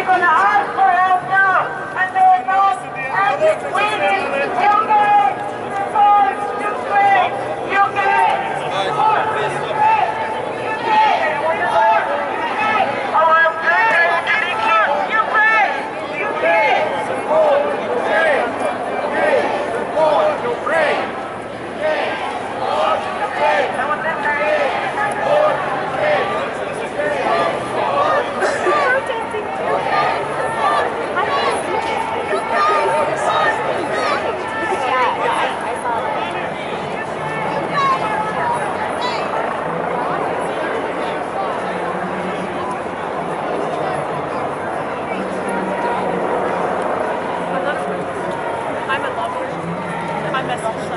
We're going to I'm